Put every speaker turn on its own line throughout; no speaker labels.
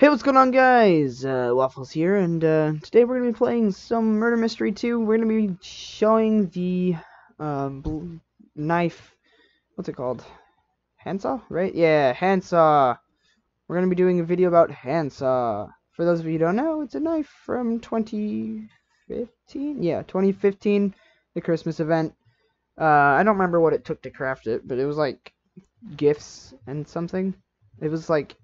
Hey, what's going on, guys? Uh, Waffles here, and uh, today we're going to be playing some Murder Mystery 2. We're going to be showing the uh, knife. What's it called? Handsaw, right? Yeah, handsaw. We're going to be doing a video about handsaw. For those of you who don't know, it's a knife from 2015. Yeah, 2015, the Christmas event. Uh, I don't remember what it took to craft it, but it was like gifts and something. It was like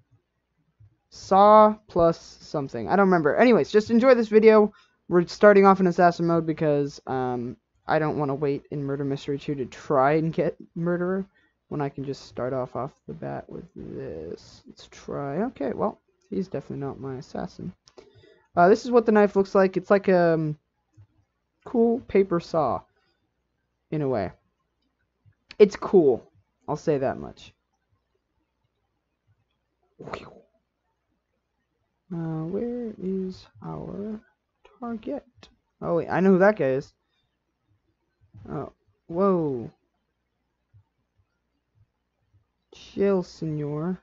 saw plus something. I don't remember. Anyways, just enjoy this video. We're starting off in assassin mode because um, I don't want to wait in Murder Mystery 2 to try and get murderer when I can just start off off the bat with this. Let's try. Okay, well, he's definitely not my assassin. Uh, this is what the knife looks like. It's like a um, cool paper saw in a way. It's cool. I'll say that much. Uh, where is our target? Oh, wait, I know who that guy is. Oh, whoa. Chill, senor.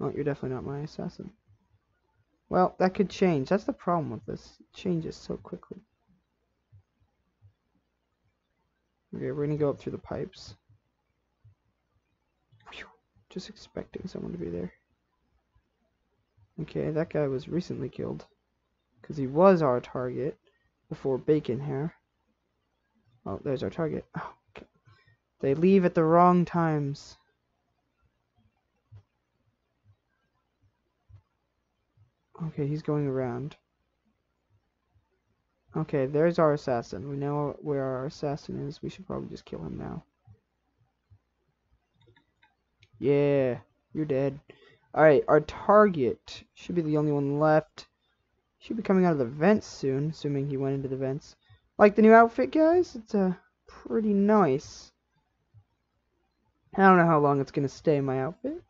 Oh, you're definitely not my assassin. Well, that could change. That's the problem with this. It changes so quickly. Okay, we're gonna go up through the pipes. Just expecting someone to be there. Okay, that guy was recently killed. Because he was our target before Bacon here. Oh, there's our target. Oh, okay. They leave at the wrong times. Okay, he's going around. Okay, there's our assassin. We know where our assassin is. We should probably just kill him now. Yeah, you're dead. Alright, our target should be the only one left. Should be coming out of the vents soon, assuming he went into the vents. Like the new outfit, guys? It's uh, pretty nice. I don't know how long it's going to stay in my outfit.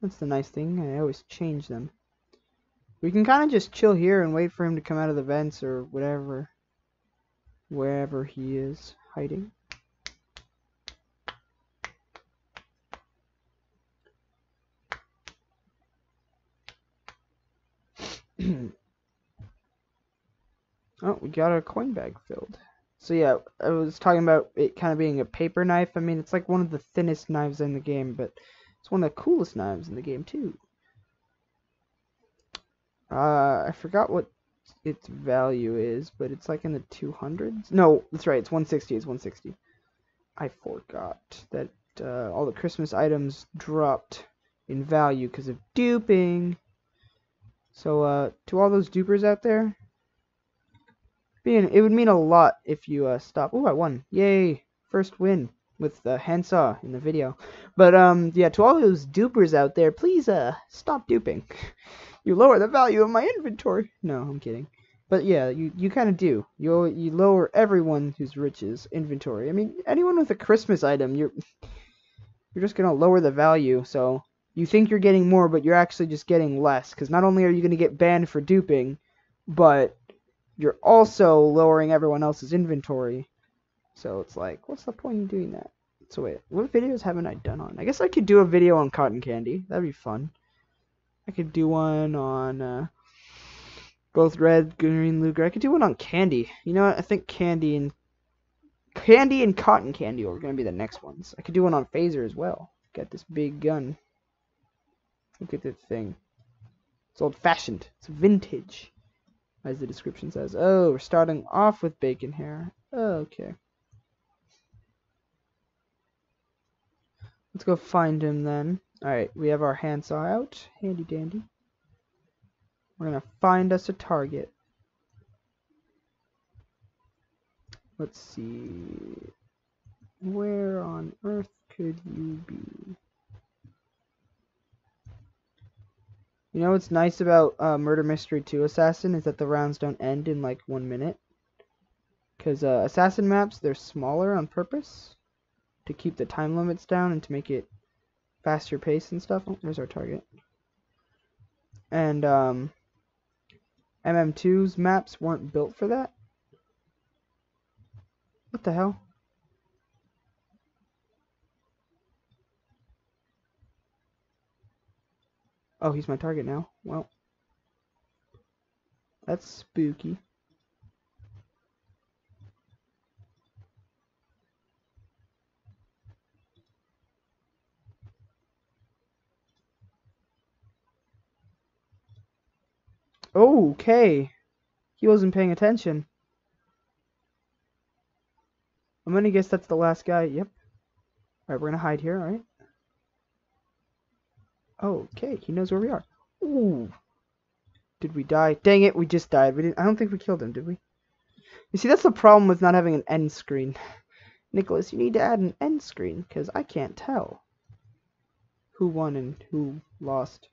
That's the nice thing. I always change them. We can kind of just chill here and wait for him to come out of the vents or whatever. Wherever he is hiding. oh, we got our coin bag filled. So yeah, I was talking about it kind of being a paper knife. I mean, it's like one of the thinnest knives in the game, but it's one of the coolest knives in the game too. Uh, I forgot what its value is, but it's like in the 200s. No, that's right. It's 160. It's 160. I forgot that uh, all the Christmas items dropped in value because of duping. So, uh, to all those dupers out there, being, it would mean a lot if you uh, stop. Oh, I won! Yay! First win with the handsaw in the video. But um, yeah, to all those dupers out there, please uh, stop duping. you lower the value of my inventory. No, I'm kidding. But yeah, you, you kind of do. You you lower everyone who's rich's inventory. I mean, anyone with a Christmas item, you're you're just gonna lower the value. So you think you're getting more, but you're actually just getting less. Because not only are you gonna get banned for duping, but you're also lowering everyone else's inventory. So it's like, what's the point in doing that? So wait, what videos haven't I done on? I guess I could do a video on cotton candy. That'd be fun. I could do one on uh, both red, green, Luger. I could do one on candy. You know what? I think candy and candy and cotton candy are gonna be the next ones. I could do one on phaser as well. Got this big gun. Look at that thing. It's old fashioned. It's vintage. As the description says. Oh, we're starting off with bacon hair. Oh, okay. Let's go find him then. Alright, we have our handsaw out. Handy dandy. We're to find us a target. Let's see. Where on earth could you be? You know what's nice about uh, Murder Mystery 2 Assassin is that the rounds don't end in like one minute. Because uh, Assassin maps, they're smaller on purpose to keep the time limits down and to make it faster pace and stuff. Oh, there's our target. And um, MM2's maps weren't built for that. What the hell? Oh, he's my target now. Well, That's spooky. Okay. He wasn't paying attention. I'm gonna guess that's the last guy. Yep. Alright, we're gonna hide here, alright? Okay, he knows where we are. Ooh. Did we die? Dang it, we just died. We didn't I don't think we killed him, did we? You see, that's the problem with not having an end screen. Nicholas, you need to add an end screen, because I can't tell who won and who lost.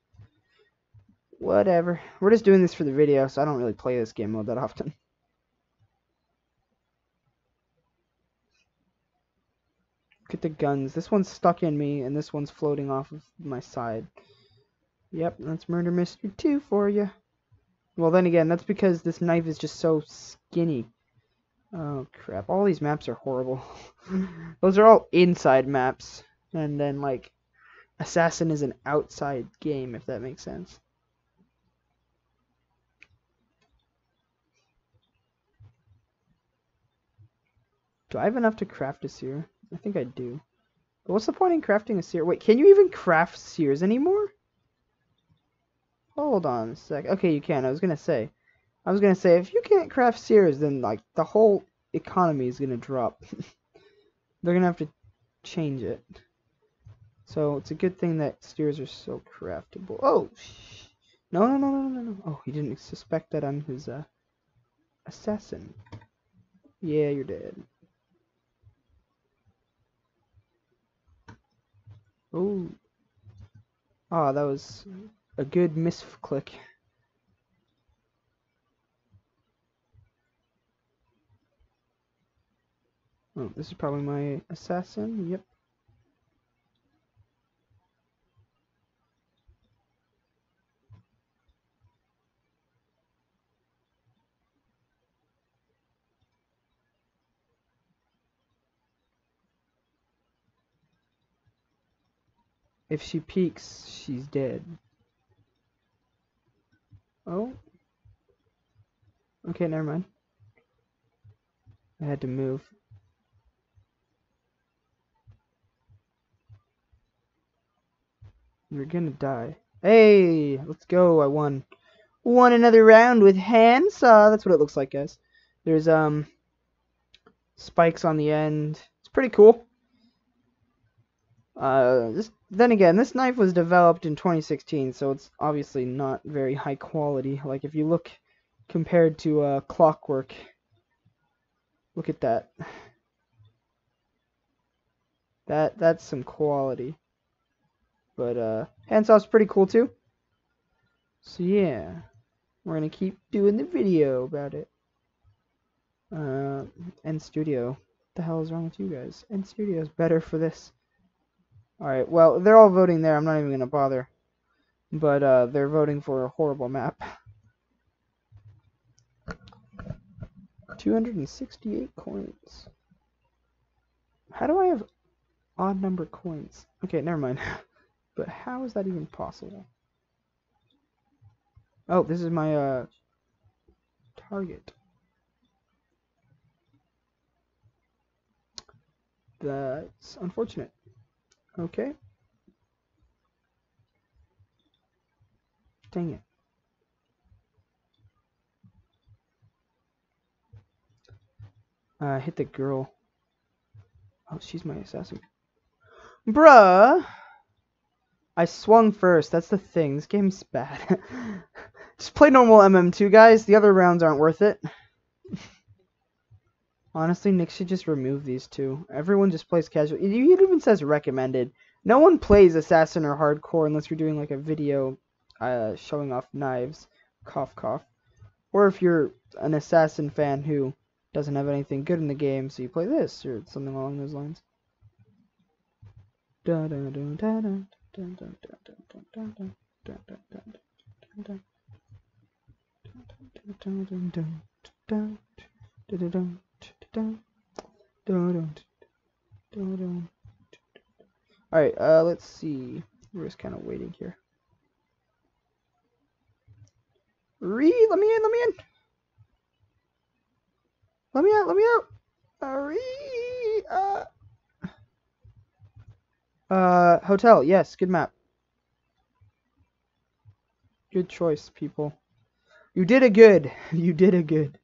Whatever. We're just doing this for the video, so I don't really play this game mode that often. At the guns. This one's stuck in me, and this one's floating off of my side. Yep, that's Murder Mystery 2 for you. Well, then again, that's because this knife is just so skinny. Oh, crap. All these maps are horrible. Those are all inside maps. And then, like, Assassin is an outside game, if that makes sense. Do I have enough to craft a seer? I think I do. But what's the point in crafting a seer? Wait, can you even craft seers anymore? Hold on a sec. Okay, you can. I was gonna say. I was gonna say, if you can't craft seers, then, like, the whole economy is gonna drop. They're gonna have to change it. So, it's a good thing that seers are so craftable. Oh, no, no, no, no, no, no. Oh, he didn't suspect that I'm his, uh, assassin. Yeah, you're dead. Oh. Ah, oh, that was a good misclick. Oh, this is probably my assassin. Yep. If she peeks, she's dead. Oh. Okay, never mind. I had to move. You're gonna die. Hey, let's go. I won. Won another round with handsaw. That's what it looks like, guys. There's um spikes on the end. It's pretty cool. Uh, this, then again, this knife was developed in 2016, so it's obviously not very high quality. Like, if you look compared to uh, Clockwork, look at that. That That's some quality. But, uh, handsaw's pretty cool, too. So, yeah. We're gonna keep doing the video about it. Uh, Studio. What the hell is wrong with you guys? End Studio is better for this. Alright, well, they're all voting there. I'm not even going to bother. But uh, they're voting for a horrible map. 268 coins. How do I have odd number coins? Okay, never mind. but how is that even possible? Oh, this is my uh, target. That's unfortunate. Okay. Dang it. Uh, hit the girl. Oh, she's my assassin. Bruh! I swung first. That's the thing. This game's bad. Just play normal MM2, guys. The other rounds aren't worth it. Honestly, Nick should just remove these two. Everyone just plays casual. It even says recommended. No one plays Assassin or Hardcore unless you're doing like a video uh, showing off knives. Cough, cough. Or if you're an Assassin fan who doesn't have anything good in the game, so you play this or something along those lines. Alright, uh, let's see. We're just kind of waiting here. Reed, let me in, let me in. Let me out, let me out. Hurry. Uh, uh, hotel, yes, good map. Good choice, people. You did a good. You did a good.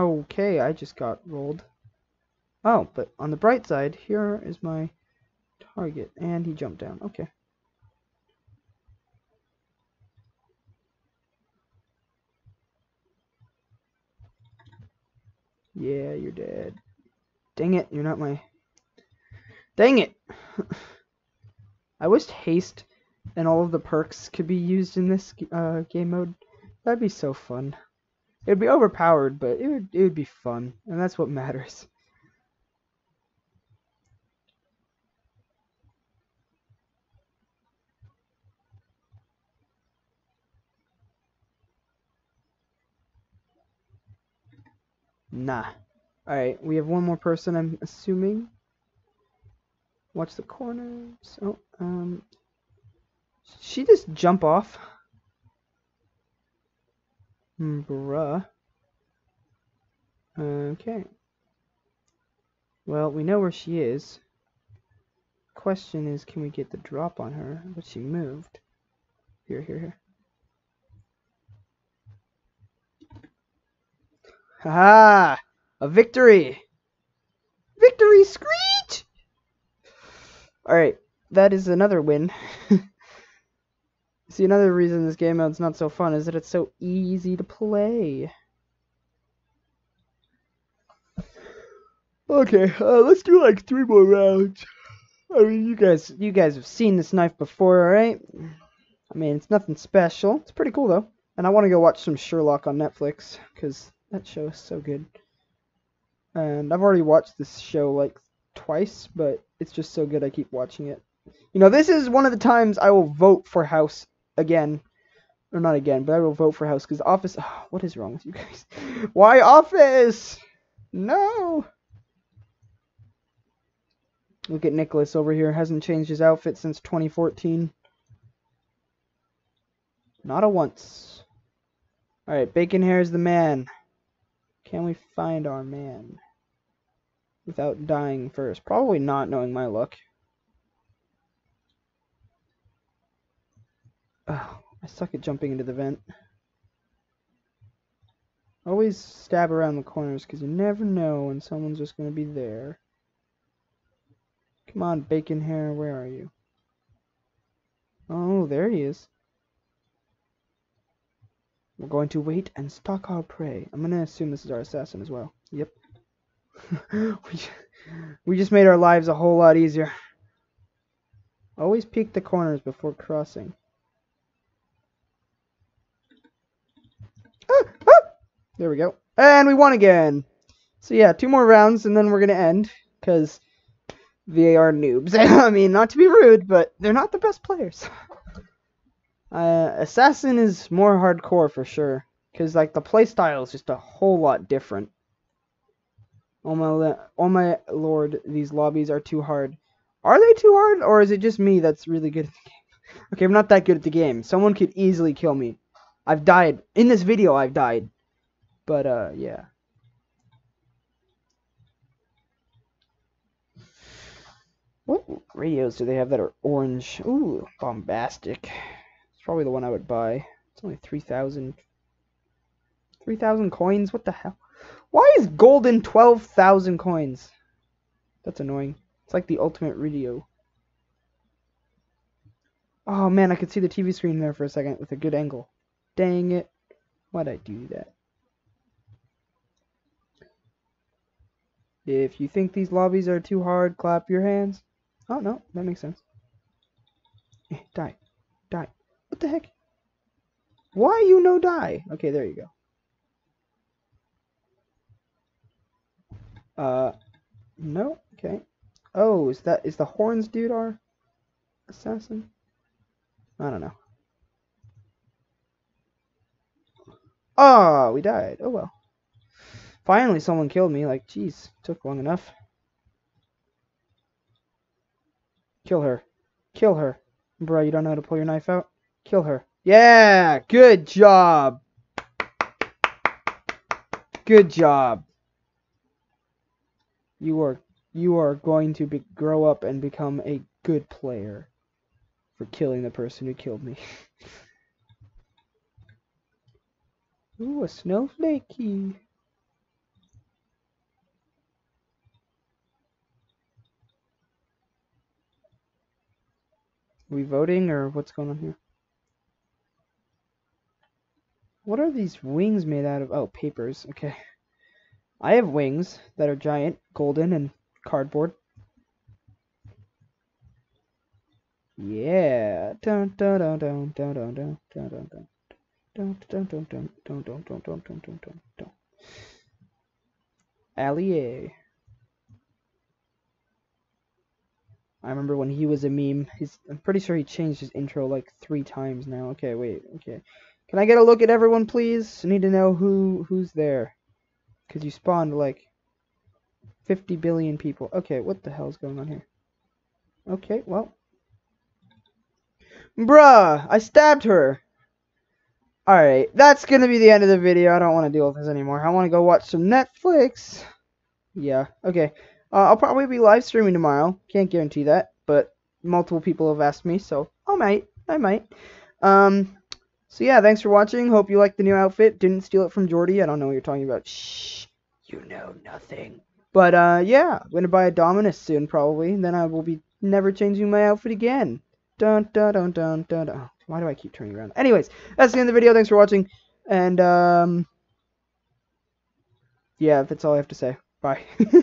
Okay, I just got rolled. Oh, but on the bright side, here is my target. And he jumped down. Okay. Yeah, you're dead. Dang it, you're not my... Dang it! I wish haste and all of the perks could be used in this uh, game mode. That'd be so fun. It'd be overpowered, but it would it would be fun, and that's what matters. Nah. Alright, we have one more person, I'm assuming. Watch the corners. Oh, um... She just jump off? Bruh. Okay. Well, we know where she is. Question is, can we get the drop on her? But she moved. Here, here, here. Ha! A victory! Victory screech! Alright, that is another win. See, another reason this game mode's not so fun is that it's so easy to play. Okay, uh, let's do like three more rounds. I mean, you guys, you guys have seen this knife before, alright? I mean, it's nothing special. It's pretty cool though, and I want to go watch some Sherlock on Netflix because that show is so good. And I've already watched this show like twice, but it's just so good I keep watching it. You know, this is one of the times I will vote for House again. Or not again, but I will vote for House because Office. Oh, what is wrong with you guys? Why Office? No. Look at Nicholas over here. Hasn't changed his outfit since 2014. Not a once. Alright, Bacon Hair is the man. Can we find our man? Without dying first. Probably not knowing my luck. Oh, I suck at jumping into the vent. Always stab around the corners because you never know when someone's just going to be there. Come on, bacon hair, where are you? Oh, there he is. We're going to wait and stalk our prey. I'm going to assume this is our assassin as well. Yep. we, we just made our lives a whole lot easier. Always peek the corners before crossing. Ah, ah! There we go. And we won again. So yeah, two more rounds and then we're going to end. Because VAR noobs. I mean, not to be rude, but they're not the best players. Uh, Assassin is more hardcore for sure. Because, like, the playstyle is just a whole lot different. Oh my, oh my lord, these lobbies are too hard. Are they too hard, or is it just me that's really good at the game? Okay, I'm not that good at the game. Someone could easily kill me. I've died. In this video, I've died. But, uh, yeah. What radios do they have that are orange? Ooh, bombastic. It's probably the one I would buy. It's only 3,000. 3,000 coins? What the hell? Why is golden 12,000 coins? That's annoying. It's like the ultimate radio. Oh man, I could see the TV screen there for a second with a good angle. Dang it. Why'd I do that? If you think these lobbies are too hard, clap your hands. Oh, no, that makes sense. Eh, die. Die. What the heck? Why you no die? Okay, there you go. Uh, no? Okay. Oh, is that, is the horns dude our assassin? I don't know. Oh, we died. Oh well. Finally someone killed me. Like, jeez, took long enough. Kill her. Kill her. Bro, you don't know how to pull your knife out? Kill her. Yeah! Good job! Good job. You are you are going to be, grow up and become a good player for killing the person who killed me. Ooh, a snowflakey. Are we voting or what's going on here? What are these wings made out of? Oh, papers. Okay. I have wings that are giant, golden, and cardboard. Yeah. Dun dun dun dun dun dun dun dun dun Allier. I remember when he was a meme. He's I'm pretty sure he changed his intro like three times now. Okay, wait. Okay. Can I get a look at everyone, please? I need to know who who's there. Cause you spawned like 50 billion people. Okay, what the hell's going on here? Okay, well. Bruh, I stabbed her. Alright, that's gonna be the end of the video. I don't want to deal with this anymore. I want to go watch some Netflix. Yeah, okay. Uh, I'll probably be live streaming tomorrow. Can't guarantee that, but multiple people have asked me, so I might. I might. Um, so yeah, thanks for watching. Hope you liked the new outfit. Didn't steal it from Jordy. I don't know what you're talking about. Shh. You know nothing. But uh, yeah, I'm gonna buy a Dominus soon, probably. Then I will be never changing my outfit again. Dun dun dun dun dun. dun. Why do I keep turning around? Anyways, that's the end of the video. Thanks for watching, and um, yeah, that's all I have to say. Bye.